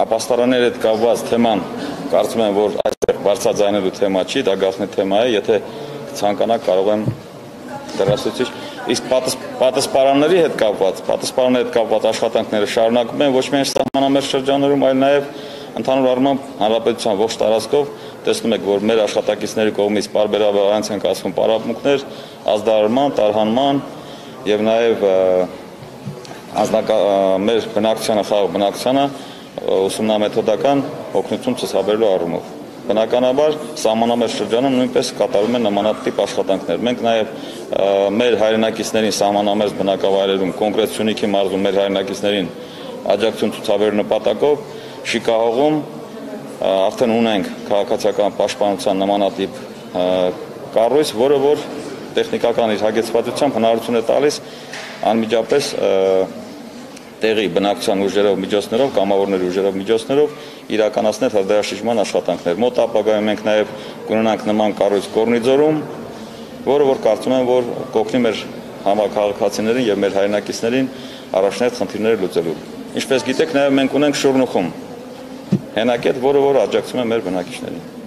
ապաստարանների հետ կապված թեման կարծում եմ որ այստեղ բարձրաձայնելու թեմա չի, դա գաղտնի թեմա է, եթե ցանկանաք կարող եմ դրասուցիչ իսկ պատասպարանների հետ կապված, պատասպարանների հետ կապված աշխատանքները շարունակվում են ոչ միայն սահմանամերձ շրջաններում, այլ նաև ընդհանուր առմամբ հանրապետության ողջ տարածքով տեսնում եք, որ մեր աշխատակիցների կողմից բարբերաբար անց են կազմում պարապմունքներ, ազդարարման, տարհանման եւ նաեւ անձնական մեր բնակչությանը խաղ բնակչությանը ուսումնամեթոդական օգնություն ցուցաբերելու առումով։ Բնականաբար սահմանամերձ շրջանում նույնպես կատարում են նմանատիպ աշխատանքներ։ Մենք նաև մեր հայրենակիցներին սահմանամերձ բնակավայրերում, կոնկրետ Սյունիքի մարզում մեր հայրենակիցներին աջակցություն ցուցաբերելու նպատակով Շիկահողում արդեն ունենք քաղաքացիական պաշտպանության նմանատիպ կառույց, որը որ տեխնիկական իր հագեցվածությամբ հնարություն է տալիս անմիջապես տեղի բնակչության ուժերով, միջոցներով, կամավորների ուժերով, միջոցներով իրականացնել հրդեհաշիժման աշխատանքներ։ Մոտ ապագայում մենք նաև կունենանք նման կառույց Կորնիձորում, որը որ կարծում եմ, որ կօգնի մեր համակարգացիներին եւ մեր հայրենակիցներին առաջնահերթ խնդիրները լուծելու։ Ինչպես գիտեք, նաև մենք ունենք Շուրնուխում հենակետ, որը որ աջակցում է մեր բնակիչներին։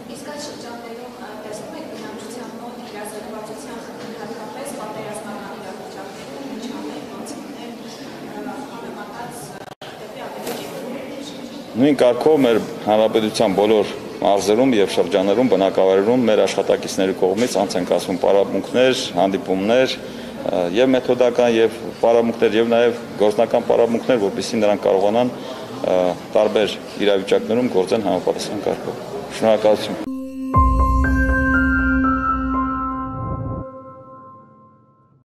Նույն կարգով մեր հանրապետության բոլոր մարզերում եւ շրջաններում բնակավայրերում մեր աշխատակիցների կողմից անց են կազմում պարապմունքներ, հանդիպումներ եւ մեթոդական եւ պարապմունքներ եւ նաեւ գործնական պարապմունքներ, որովհետեւ նրանք կարողանան տարբեր իրավիճակներում գործեն համապատասխան կարգով։ Շնորհակալություն։